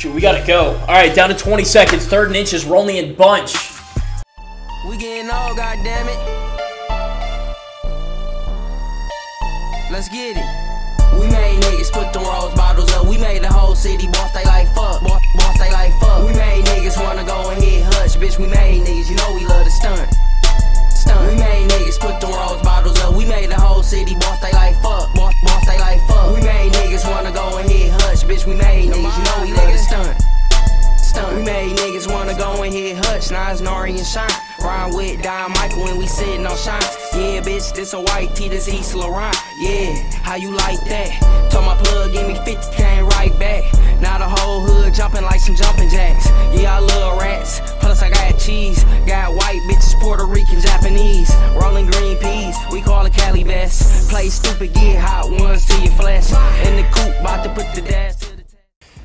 Shoot, we gotta go. All right, down to 20 seconds. Third and inches. We're only in bunch. We getting old, goddammit. Let's get it. We made niggas put them rose bottles up. We made the whole city boss they like fuck. Boss, boss they like fuck. We made niggas wanna go and hit hush, bitch. We made niggas, you know we love to stunt. Stunt. We made niggas put them rose bottles up. We made the whole city boss they like fuck. Boss, boss like fuck. We made niggas wanna go and hit hush, bitch. We made niggas, you know we love to stunt. Stunt. We made niggas wanna go and hit Hutch, Nas, Nari, and Shine. Rhyme with Don Michael when we sitting on shines. Yeah, bitch, this a white tee, this East Laurent. Yeah, how you like that? Told my plug, give me 50, came right back. Now the whole hood jumping like some jumping jacks. Yeah, I love rats. Plus I got cheese. Got white bitches, Puerto Rican, Japanese. Rolling green peas, we call it Cali best. Play stupid, get hot ones to your flesh. In the coop, about to put the dash.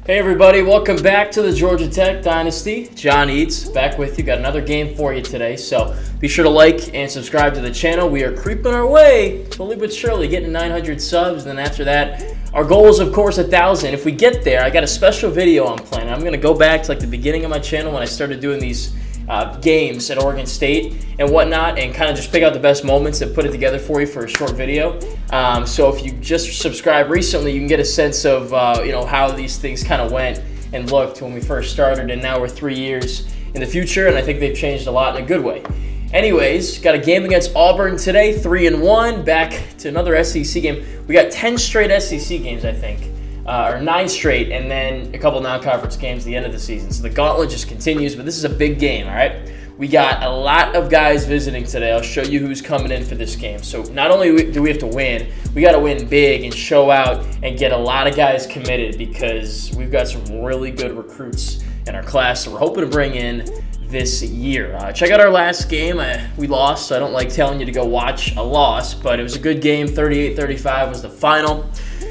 Hey everybody, welcome back to the Georgia Tech Dynasty. John Eads back with you. Got another game for you today, so be sure to like and subscribe to the channel. We are creeping our way, slowly but surely, getting 900 subs. And then after that, our goal is of course a thousand. If we get there, I got a special video I'm planning. I'm gonna go back to like the beginning of my channel when I started doing these uh, games at Oregon State and whatnot, and kind of just pick out the best moments and put it together for you for a short video. Um, so if you just subscribed recently, you can get a sense of uh, you know how these things kind of went and looked when we first started, and now we're three years in the future, and I think they've changed a lot in a good way. Anyways, got a game against Auburn today, three and one. Back to another SEC game. We got ten straight SEC games, I think uh, or nine straight, and then a couple non-conference games at the end of the season. So the gauntlet just continues, but this is a big game, all right? We got a lot of guys visiting today. I'll show you who's coming in for this game. So not only do we have to win, we got to win big and show out and get a lot of guys committed because we've got some really good recruits in our class. that we're hoping to bring in this year. Uh, check out our last game. I, we lost, so I don't like telling you to go watch a loss, but it was a good game. 38-35 was the final.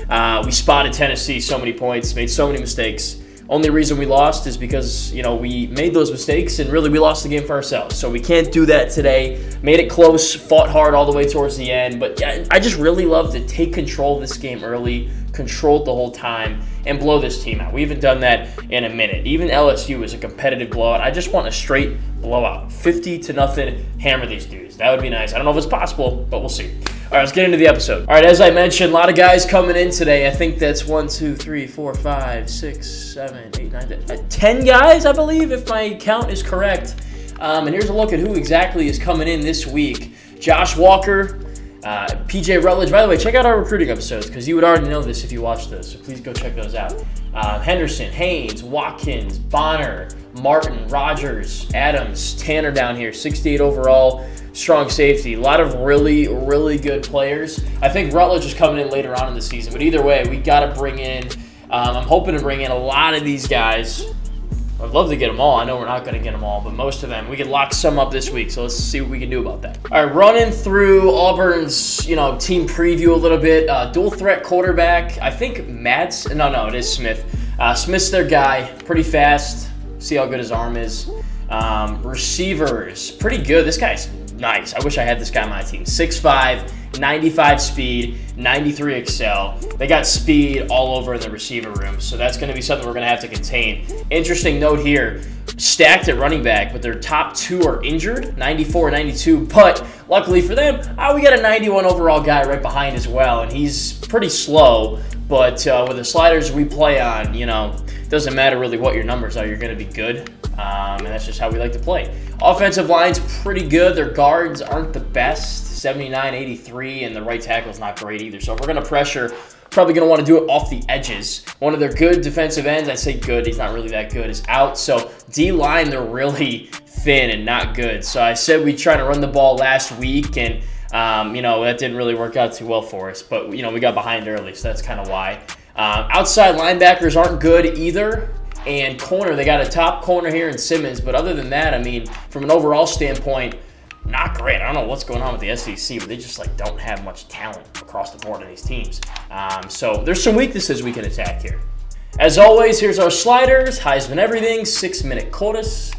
Uh, we spotted Tennessee so many points, made so many mistakes. Only reason we lost is because you know we made those mistakes and really we lost the game for ourselves. So we can't do that today. Made it close, fought hard all the way towards the end, but yeah, I just really love to take control of this game early, control it the whole time, and blow this team out. We haven't done that in a minute. Even LSU is a competitive blowout. I just want a straight blowout, 50 to nothing. Hammer these dudes. That would be nice. I don't know if it's possible, but we'll see. All right, let's get into the episode. All right, as I mentioned, a lot of guys coming in today. I think that's one, two, three, four, five, six, seven, eight, nine, ten, uh, 10 guys, I believe, if my count is correct. Um, and here's a look at who exactly is coming in this week. Josh Walker, uh, PJ Rutledge. By the way, check out our recruiting episodes because you would already know this if you watched those. So please go check those out. Uh, Henderson, Haynes, Watkins, Bonner, Martin, Rogers, Adams, Tanner down here, 68 overall strong safety. A lot of really, really good players. I think Rutledge is coming in later on in the season, but either way, we got to bring in. Um, I'm hoping to bring in a lot of these guys. I'd love to get them all. I know we're not going to get them all, but most of them. We can lock some up this week, so let's see what we can do about that. All right, running through Auburn's, you know, team preview a little bit. Uh, dual threat quarterback. I think Matt's. No, no, it is Smith. Uh, Smith's their guy. Pretty fast. See how good his arm is. Um, receivers, pretty good. This guy's nice. I wish I had this guy on my team. 6'5", 95 speed, 93 excel. They got speed all over in the receiver room, so that's going to be something we're going to have to contain. Interesting note here, stacked at running back, but their top two are injured, 94 92. But luckily for them, uh, we got a 91 overall guy right behind as well, and he's pretty slow. But uh, with the sliders we play on, you know, doesn't matter really what your numbers are, you're going to be good. Um, and that's just how we like to play. Offensive line's pretty good. Their guards aren't the best, 79, 83, and the right tackle's not great either. So if we're going to pressure, probably going to want to do it off the edges. One of their good defensive ends, I say good, he's not really that good, is out. So D-line, they're really thin and not good. So I said we try to run the ball last week, and um, you know that didn't really work out too well for us. But you know we got behind early, so that's kind of why. Um, outside linebackers aren't good either and corner. They got a top corner here in Simmons, but other than that, I mean, from an overall standpoint, not great. I don't know what's going on with the SEC, but they just like don't have much talent across the board in these teams. Um, so there's some weaknesses we can attack here. As always, here's our sliders, Heisman everything, six minute CODIS,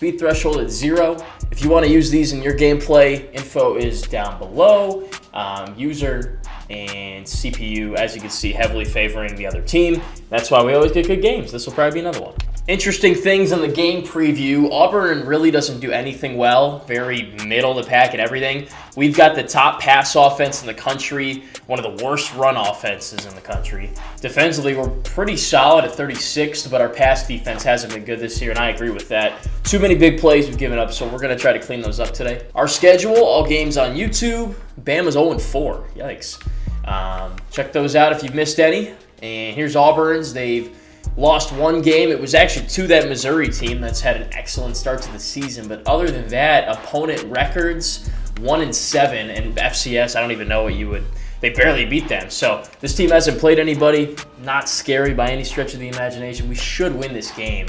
speed threshold at zero. If you want to use these in your gameplay, info is down below. um, user and CPU, as you can see, heavily favoring the other team. That's why we always get good games. This will probably be another one. Interesting things in the game preview. Auburn really doesn't do anything well. Very middle of the pack and everything. We've got the top pass offense in the country, one of the worst run offenses in the country. Defensively, we're pretty solid at 36th, but our pass defense hasn't been good this year, and I agree with that. Too many big plays we've given up, so we're going to try to clean those up today. Our schedule, all games on YouTube. Bama's 0-4. Yikes. Um, check those out if you've missed any. And here's Auburn's. They've lost one game. It was actually to that Missouri team that's had an excellent start to the season. But other than that, opponent records one and seven, and FCS. I don't even know what you would. They barely beat them. So this team hasn't played anybody. Not scary by any stretch of the imagination. We should win this game.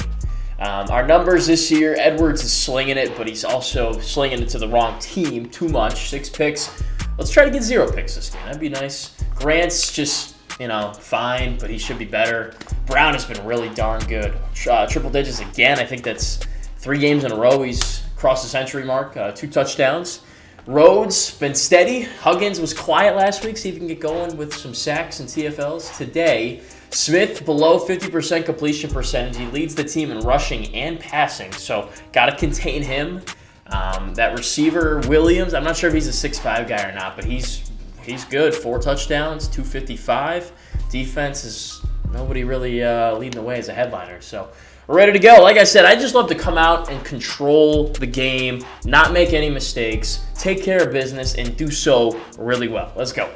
Um, our numbers this year, Edwards is slinging it, but he's also slinging it to the wrong team too much. Six picks. Let's try to get zero picks this game. That'd be nice. Grant's just you know, fine, but he should be better. Brown has been really darn good. Uh, triple digits again. I think that's three games in a row. He's crossed the century mark, uh, two touchdowns. Rhodes been steady. Huggins was quiet last week. See if he can get going with some sacks and TFLs today. Smith below 50% completion percentage. He leads the team in rushing and passing, so got to contain him. Um, that receiver Williams, I'm not sure if he's a six-five guy or not, but he's he's good. Four touchdowns, 255. Defense is nobody really uh, leading the way as a headliner. So we're ready to go. Like I said, I just love to come out and control the game, not make any mistakes, take care of business, and do so really well. Let's go.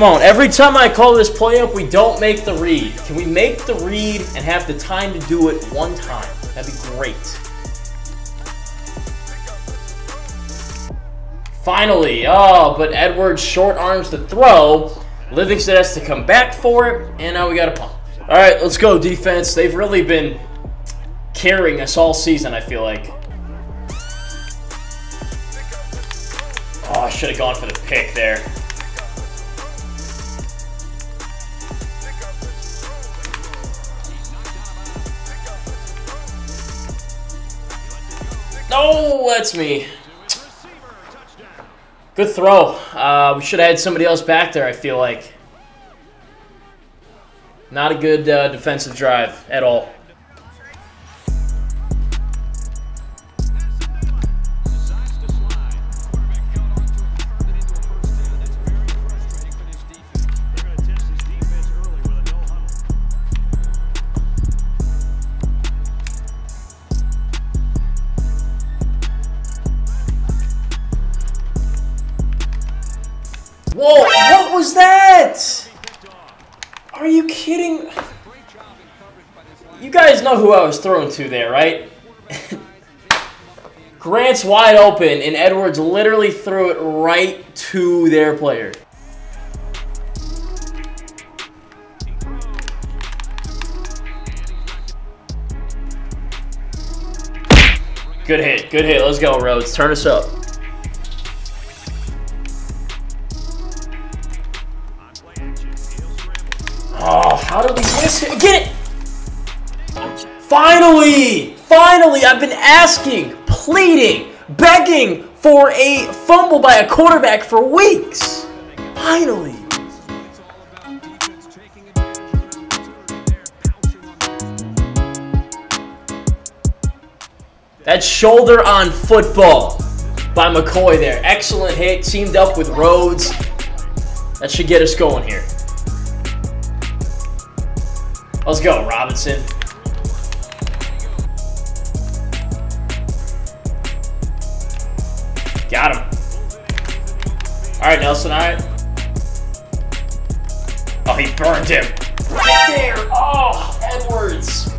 Come on. Every time I call this play up, we don't make the read. Can we make the read and have the time to do it one time? That'd be great. Finally. Oh, but Edwards short arms to throw. Livingston has to come back for it, and now we got a pump. All right, let's go, defense. They've really been carrying us all season, I feel like. Oh, I should have gone for the pick there. No, that's me. Good throw. Uh, we should have had somebody else back there, I feel like. Not a good uh, defensive drive at all. Know who I was throwing to there, right? Grant's wide open, and Edwards literally threw it right to their player. Good hit, good hit. Let's go, Rhodes. Turn us up. Oh, how did we miss it? Get it! Finally! Finally! I've been asking, pleading, begging for a fumble by a quarterback for weeks. Finally. That's shoulder on football by McCoy there. Excellent hit, teamed up with Rhodes. That should get us going here. Let's go, Robinson. All right, Nelson, right. Oh, he burned him. Right there. Oh, Edwards.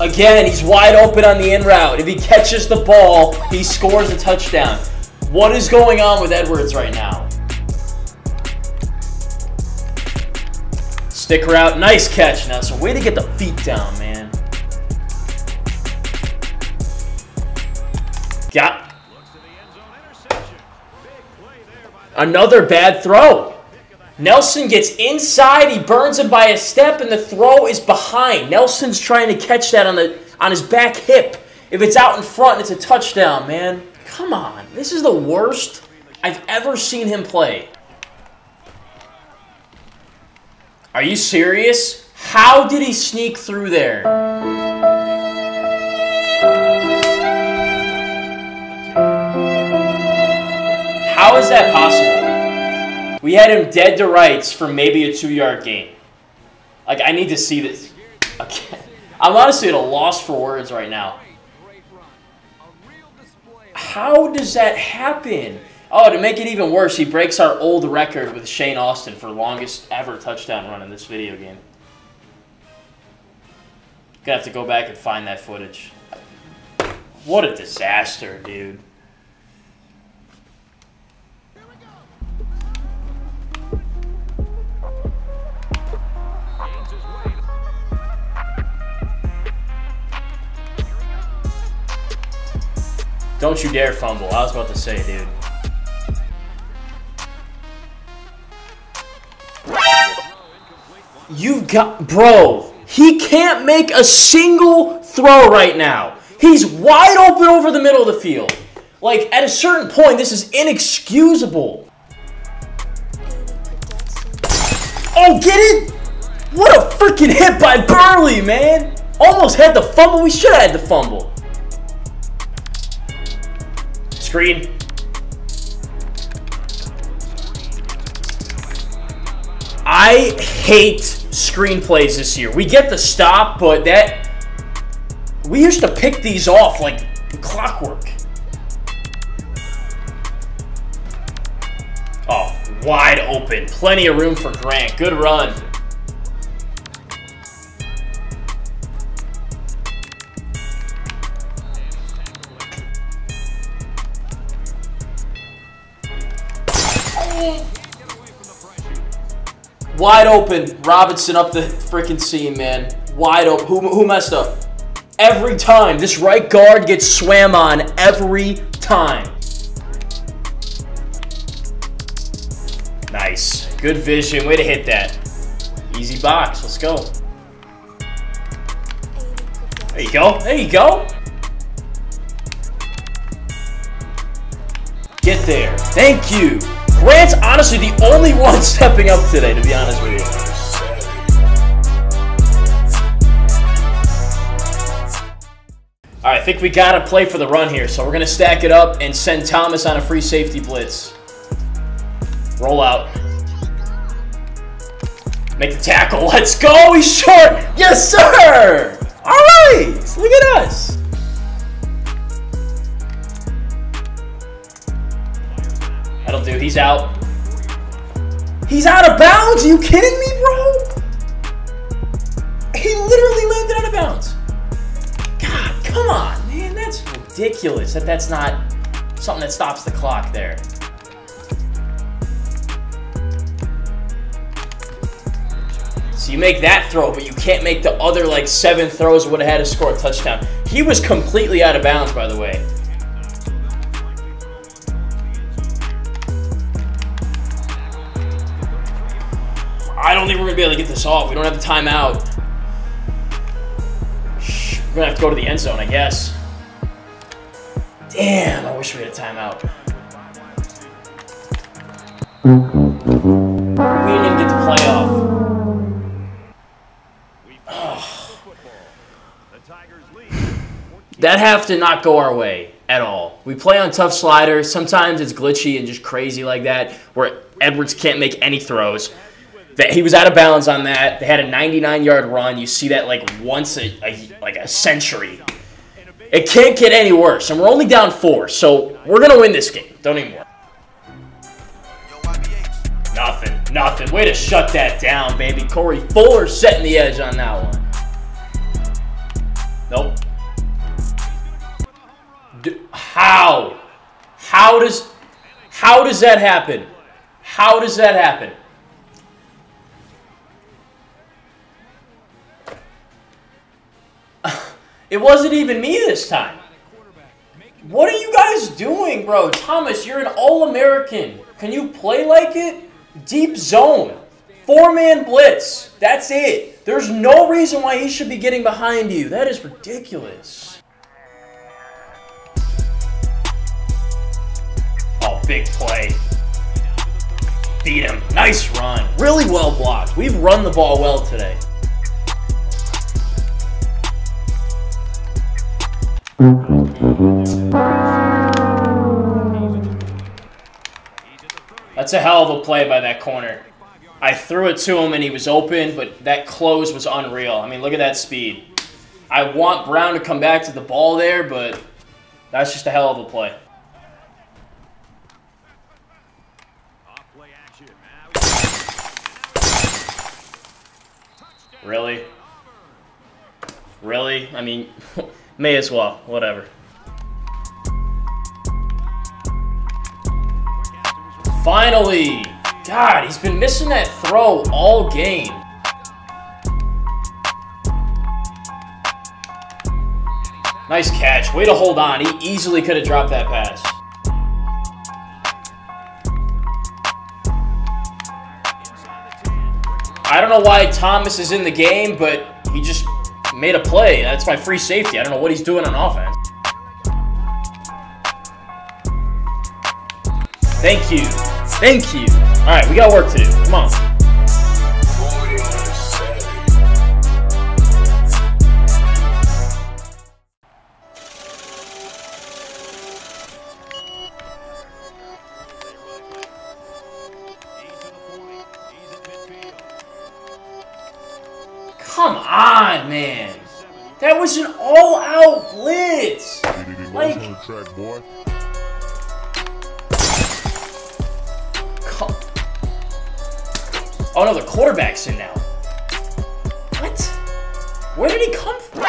Again, he's wide open on the in route. If he catches the ball, he scores a touchdown. What is going on with Edwards right now? Sticker out. Nice catch, Nelson. Way to get the feet down, man. Got another bad throw. Nelson gets inside, he burns him by a step, and the throw is behind. Nelson's trying to catch that on the on his back hip. If it's out in front, it's a touchdown, man. Come on. This is the worst I've ever seen him play. Are you serious? How did he sneak through there? Is that possible? We had him dead to rights for maybe a two-yard gain. Like, I need to see this. Okay. I'm honestly at a loss for words right now. How does that happen? Oh, to make it even worse, he breaks our old record with Shane Austin for longest ever touchdown run in this video game. Gonna have to go back and find that footage. What a disaster, dude. Don't you dare fumble. I was about to say, dude. You've got... Bro, he can't make a single throw right now. He's wide open over the middle of the field. Like, at a certain point, this is inexcusable. Oh, get it? What a freaking hit by Burley, man. Almost had the fumble. We should have had the fumble. Screen. I hate screenplays this year. We get the stop, but that... We used to pick these off like clockwork. Oh, wide open. Plenty of room for Grant. Good run. Wide open. Robinson up the freaking seam, man. Wide open. Who, who messed up? Every time. This right guard gets swam on every time. Nice. Good vision. Way to hit that. Easy box. Let's go. There you go. There you go. Get there. Thank you. Grant's honestly the only one stepping up today, to be honest with you. All right, I think we got to play for the run here, so we're going to stack it up and send Thomas on a free safety blitz. Roll out. Make the tackle. Let's go. He's short. Yes, sir. All right. Look at us. That'll do. He's out. He's out of bounds. Are you kidding me, bro? He literally landed out of bounds. God, come on, man. That's ridiculous that that's not something that stops the clock there. So you make that throw, but you can't make the other like seven throws would have had to score a touchdown. He was completely out of bounds, by the way. Don't think we're gonna be able to get this off. We don't have the timeout. We're gonna have to go to the end zone, I guess. Damn, I wish we had a timeout. We didn't even get the playoff. That have to not go our way at all. We play on tough sliders. Sometimes it's glitchy and just crazy like that, where Edwards can't make any throws. That he was out of bounds on that. They had a 99-yard run. You see that like once a, a like a century. It can't get any worse, and we're only down four, so we're gonna win this game. Don't even worry. Nothing, nothing. Way to shut that down, baby. Corey Fuller setting the edge on that one. Nope. D how? How does... How does that happen? How does that happen? It wasn't even me this time. What are you guys doing, bro? Thomas, you're an All-American. Can you play like it? Deep zone. Four-man blitz. That's it. There's no reason why he should be getting behind you. That is ridiculous. Oh, big play. Beat him. Nice run. Really well blocked. We've run the ball well today. That's a hell of a play by that corner. I threw it to him and he was open, but that close was unreal. I mean, look at that speed. I want Brown to come back to the ball there, but that's just a hell of a play. Really? Really? I mean, may as well. Whatever. Finally! God, he's been missing that throw all game. Nice catch. Way to hold on. He easily could have dropped that pass. I don't know why Thomas is in the game, but he just made a play. That's my free safety. I don't know what he's doing on offense. Thank you. Thank you. All right, we got work to do. Come on. Like, come. Oh no, the quarterback's in now. What? Where did he come from?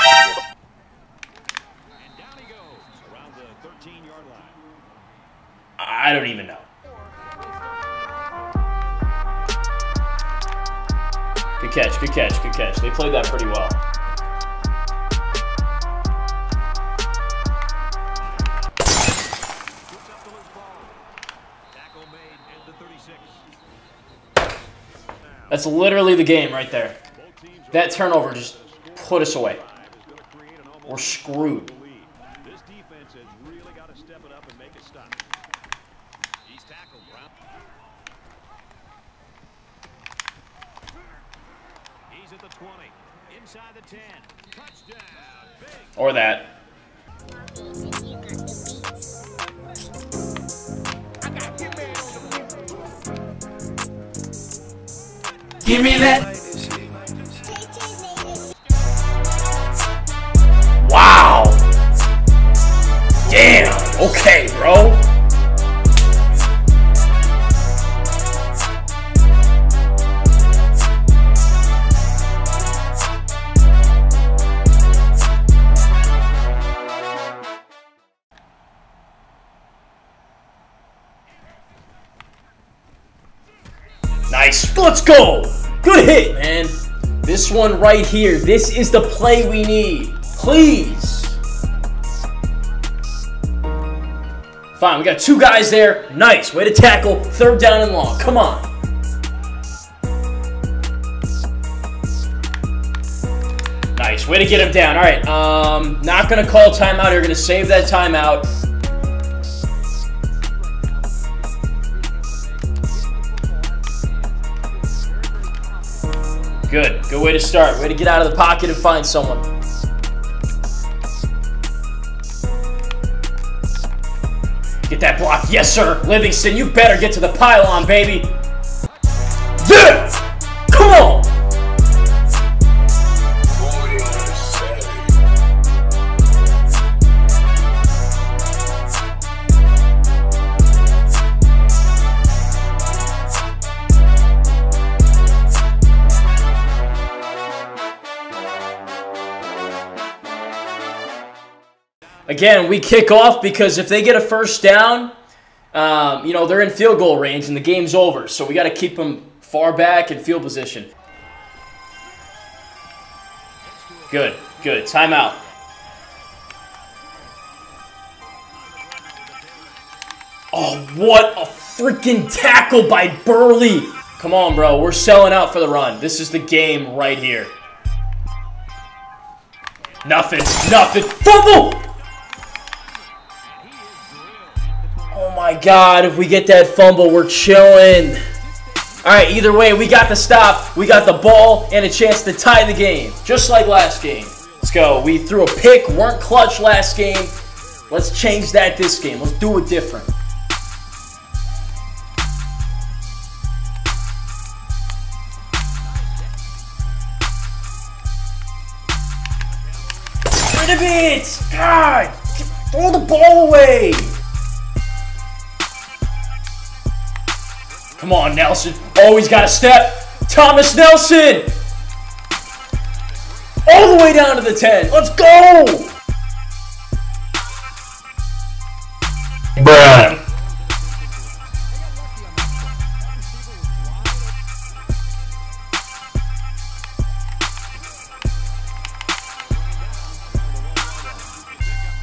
I don't even know. Good catch, good catch, good catch. They played that pretty well. That's literally the game right there. That turnover just put us away. We're screwed. Or defense Give me that. Wow. Damn. Okay, bro. Nice. Let's go. This one right here. This is the play we need. Please. Fine, we got two guys there. Nice. Way to tackle. Third down and long. Come on. Nice. Way to get him down. All right. Um, not going to call timeout. You're going to save that timeout. Good. Good way to start. Way to get out of the pocket and find someone. Get that block. Yes, sir. Livingston, you better get to the pylon, baby. Again, we kick off because if they get a first down, um, you know, they're in field goal range and the game's over. So we got to keep them far back in field position. Good, good. Timeout. Oh, what a freaking tackle by Burley. Come on, bro. We're selling out for the run. This is the game right here. Nothing, nothing. Fumble! Oh my god, if we get that fumble, we're chilling. Alright, either way, we got the stop, we got the ball, and a chance to tie the game. Just like last game. Let's go. We threw a pick, weren't clutch last game. Let's change that this game. Let's do it different. Rid of it! God! Throw the ball away! Come on, Nelson. Always got a step. Thomas Nelson! All the way down to the 10. Let's go! Bruh.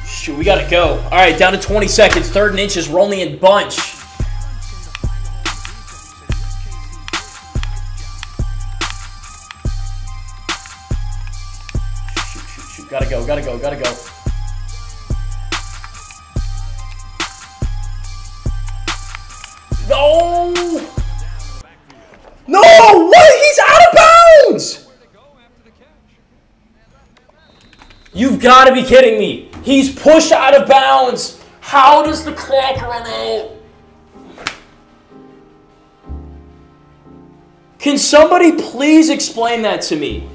Shoot, we gotta go. All right, down to 20 seconds. Third and inches. We're only in bunch. Gotta go. No! No! What? He's out of bounds! You've got to be kidding me. He's pushed out of bounds. How does the clock run out? Can somebody please explain that to me?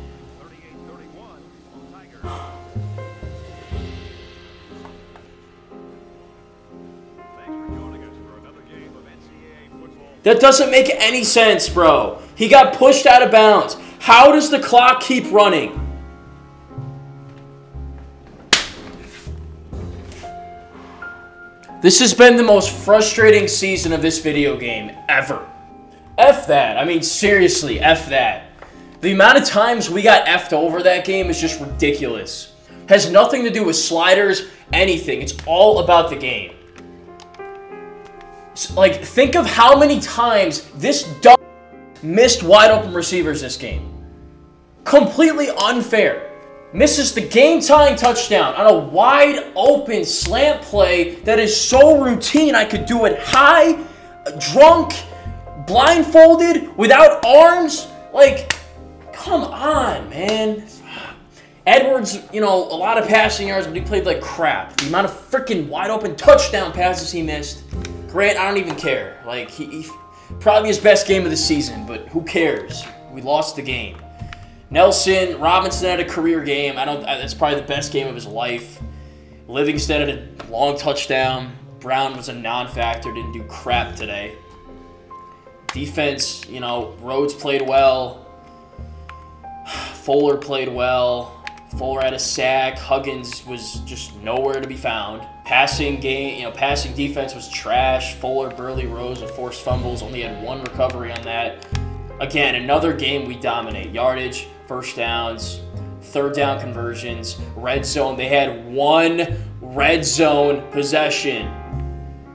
That doesn't make any sense, bro. He got pushed out of bounds. How does the clock keep running? This has been the most frustrating season of this video game ever. F that. I mean, seriously, F that. The amount of times we got F'd over that game is just ridiculous. Has nothing to do with sliders, anything. It's all about the game. Like, think of how many times this dumb missed wide open receivers this game. Completely unfair. Misses the game tying touchdown on a wide open slant play that is so routine I could do it high, drunk, blindfolded, without arms. Like, come on, man. Edwards, you know, a lot of passing yards, but he played like crap. The amount of freaking wide open touchdown passes he missed. Grant, I don't even care. Like, he, he probably his best game of the season, but who cares? We lost the game. Nelson Robinson had a career game. I don't. That's probably the best game of his life. Livingston had a long touchdown. Brown was a non-factor. Didn't do crap today. Defense, you know, Rhodes played well. Fuller played well. Fuller had a sack. Huggins was just nowhere to be found. Passing game, you know, passing defense was trash. Fuller, Burley, Rose, and forced fumbles. Only had one recovery on that. Again, another game we dominate. Yardage, first downs, third down conversions, red zone. They had one red zone possession.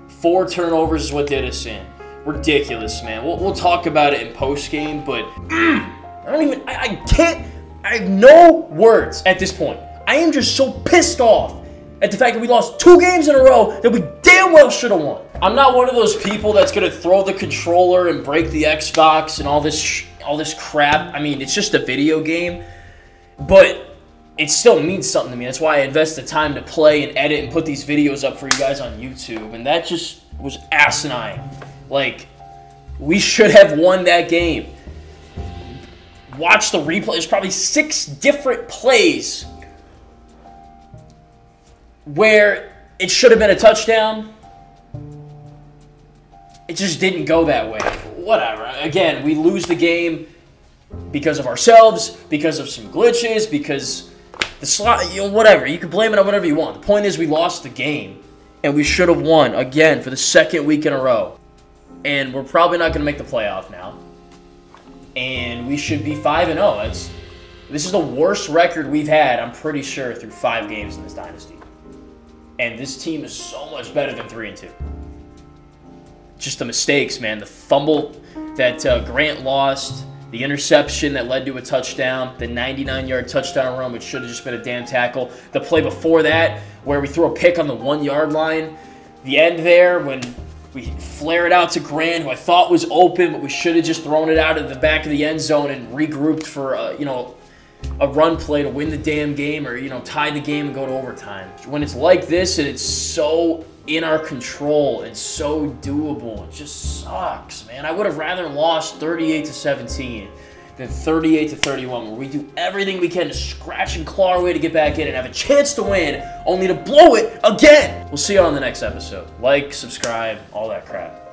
Four turnovers is what did us in. Ridiculous, man. We'll, we'll talk about it in post game, but mm, I don't even. I, I can't. I have no words at this point. I am just so pissed off at the fact that we lost two games in a row that we damn well should have won. I'm not one of those people that's gonna throw the controller and break the Xbox and all this all this crap. I mean, it's just a video game, but it still means something to me. That's why I invest the time to play and edit and put these videos up for you guys on YouTube. And that just was asinine. Like, we should have won that game. Watch the replay. There's probably six different plays where it should have been a touchdown. It just didn't go that way. Whatever. Again, we lose the game because of ourselves, because of some glitches, because the slot, you know, whatever. You can blame it on whatever you want. The point is, we lost the game. and we should have won again for the second week in a row. And we're probably not going to make the playoff now. And we should be 5 and 0. That's this is the worst record we've had, I'm pretty sure, through 5 games in this dynasty. And this team is so much better than 3 and 2. Just the mistakes, man. The fumble that uh, Grant lost, the interception that led to a touchdown, the 99 yard touchdown run, which should have just been a damn tackle. The play before that, where we threw a pick on the one yard line. The end there, when we flare it out to Grant, who I thought was open, but we should have just thrown it out of the back of the end zone and regrouped for, uh, you know, a run play to win the damn game or, you know, tie the game and go to overtime. When it's like this and it's so in our control and so doable, it just sucks, man. I would have rather lost 38 to 17 than 38 to 31, where we do everything we can to scratch and claw our way to get back in and have a chance to win, only to blow it again. We'll see you on the next episode. Like, subscribe, all that crap.